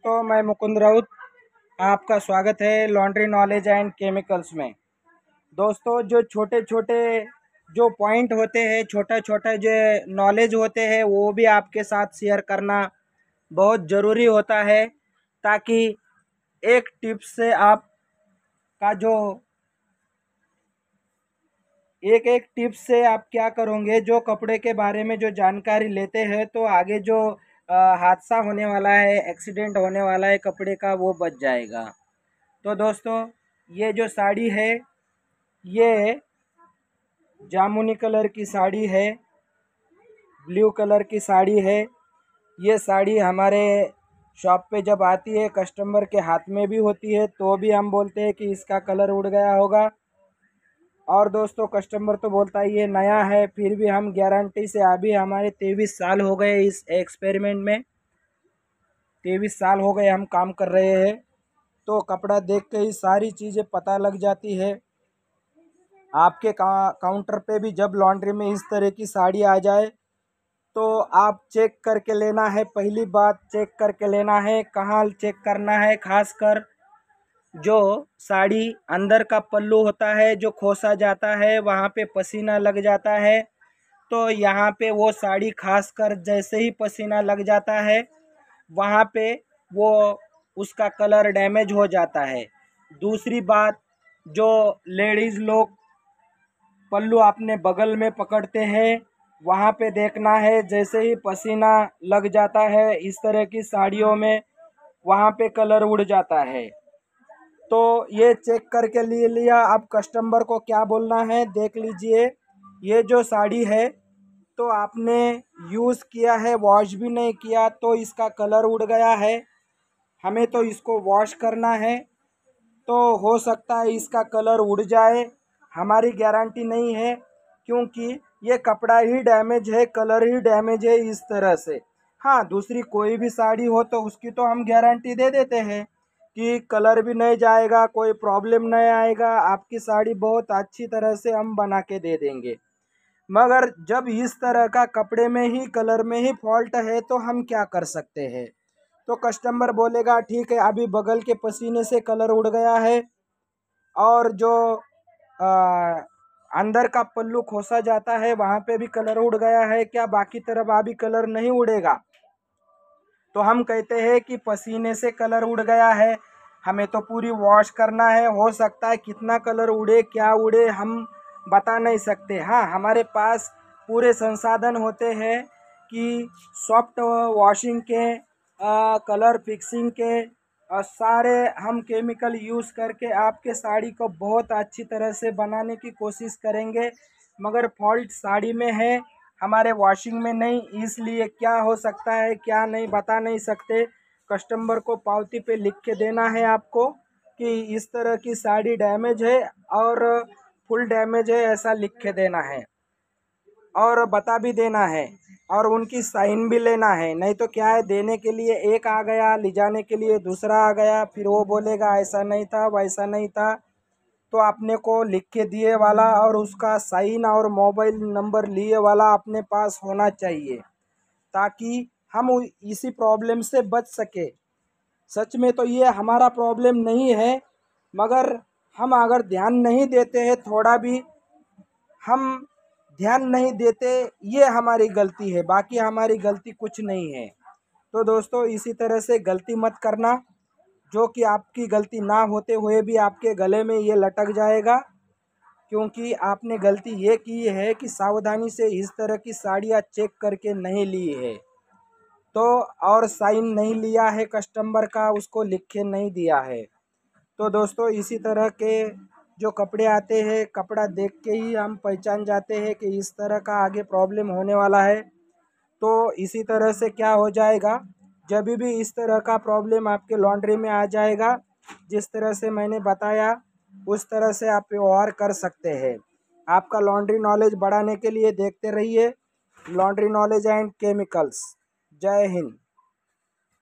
दोस्तों मैं मुकुंद राउत, आपका स्वागत है लॉन्ड्री नॉलेज एंड केमिकल्स में। दोस्तों, जो छोटे छोटे जो पॉइंट होते हैं छोटा छोटा जो नॉलेज होते हैं, वो भी आपके साथ शेयर करना बहुत ज़रूरी होता है, ताकि एक टिप्स से आप का जो एक एक टिप्स से आप क्या करोगे, जो कपड़े के बारे में जो जानकारी लेते हैं तो आगे जो हादसा होने वाला है एक्सीडेंट होने वाला है, कपड़े का वो बच जाएगा। तो दोस्तों, ये जो साड़ी है, ये जामुनी कलर की साड़ी है, ब्लू कलर की साड़ी है। ये साड़ी हमारे शॉप पे जब आती है, कस्टमर के हाथ में भी होती है तो भी हम बोलते हैं कि इसका कलर उड़ गया होगा। और दोस्तों कस्टमर तो बोलता है ये नया है, फिर भी हम गारंटी से अभी हमारे तेईस साल हो गए इस एक्सपेरिमेंट में। तेईस साल हो गए हम काम कर रहे हैं। तो कपड़ा देख के ही सारी चीज़ें पता लग जाती है। आपके काउंटर पे भी जब लॉन्ड्री में इस तरह की साड़ी आ जाए तो आप चेक करके लेना है, पहली बात चेक करके लेना है, कहाँ चेक करना है खास कर जो साड़ी अंदर का पल्लू होता है, जो खोसा जाता है, वहाँ पे पसीना लग जाता है। तो यहाँ पे वो साड़ी खास कर जैसे ही पसीना लग जाता है, वहाँ पे वो उसका कलर डैमेज हो जाता है। दूसरी बात, जो लेडीज़ लोग पल्लू अपने बगल में पकड़ते हैं, वहाँ पे देखना है जैसे ही पसीना लग जाता है, इस तरह की साड़ियों में वहाँ पे कलर उड़ जाता है। तो ये चेक करके ले लिया। अब कस्टमर को क्या बोलना है, देख लीजिए। ये जो साड़ी है तो आपने यूज़ किया है वॉश भी नहीं किया तो इसका कलर उड़ गया है। हमें तो इसको वॉश करना है। तो हो सकता है इसका कलर उड़ जाए। हमारी गारंटी नहीं है, क्योंकि ये कपड़ा ही डैमेज है कलर ही डैमेज है इस तरह से। हाँ दूसरी कोई भी साड़ी हो तो उसकी तो हम गारंटी दे देते हैं। कि कलर भी नहीं जाएगा कोई प्रॉब्लम नहीं आएगा आपकी साड़ी बहुत अच्छी तरह से हम बना के दे देंगे। मगर जब इस तरह का कपड़े में ही कलर में ही फॉल्ट है तो हम क्या कर सकते हैं? तो कस्टमर बोलेगा ठीक है अभी बगल के पसीने से कलर उड़ गया है। और जो आ, अंदर का पल्लू खोसा जाता है वहाँ पे भी कलर उड़ गया है क्या बाकी तरफ़ अभी कलर नहीं उड़ेगा? तो हम कहते हैं कि पसीने से कलर उड़ गया है। हमें तो पूरी वॉश करना है। हो सकता है कितना कलर उड़े क्या उड़े हम बता नहीं सकते। हाँ हमारे पास पूरे संसाधन होते हैं कि सॉफ्ट वॉशिंग के आ, कलर फिक्सिंग के और सारे हम केमिकल यूज़ करके आपके साड़ी को बहुत अच्छी तरह से बनाने की कोशिश करेंगे। मगर फॉल्ट साड़ी में है। हमारे वॉशिंग में नहीं, इसलिए क्या हो सकता है, क्या नहीं बता नहीं सकते। कस्टमर को पावती पे लिख के देना है आपको कि इस तरह की साड़ी डैमेज है और फुल डैमेज है, ऐसा लिख के देना है। और बता भी देना है और उनकी साइन भी लेना है। नहीं तो क्या है, देने के लिए एक आ गया, ले जाने के लिए दूसरा आ गया, फिर वो बोलेगा, ऐसा नहीं था, वैसा नहीं था। तो अपने को लिख के दिए वाला और उसका साइन और मोबाइल नंबर लिए वाला अपने पास होना चाहिए, ताकि हम इसी प्रॉब्लम से बच सके। सच में तो ये हमारा प्रॉब्लम नहीं है, मगर हम अगर ध्यान नहीं देते हैं, थोड़ा भी हम ध्यान नहीं देते, ये हमारी गलती है, बाकी हमारी गलती कुछ नहीं है। तो दोस्तों, इसी तरह से गलती मत करना। जो कि आपकी गलती ना होते हुए भी आपके गले में ये लटक जाएगा। क्योंकि आपने गलती ये की है कि सावधानी से इस तरह की साड़ियाँ चेक करके नहीं ली है। तो और साइन नहीं लिया है कस्टमर का, उसको लिख के नहीं दिया है। तो दोस्तों, इसी तरह के जो कपड़े आते हैं, कपड़ा देख के ही हम पहचान जाते हैं कि इस तरह का आगे प्रॉब्लम होने वाला है। तो इसी तरह से क्या हो जाएगा? जब भी इस तरह का प्रॉब्लम आपके लॉन्ड्री में आ जाएगा, जिस तरह से मैंने बताया, उस तरह से आप व्यवहार कर सकते हैं। आपका लॉन्ड्री नॉलेज बढ़ाने के लिए देखते रहिए। लॉन्ड्री नॉलेज एंड केमिकल्स जय हिंद।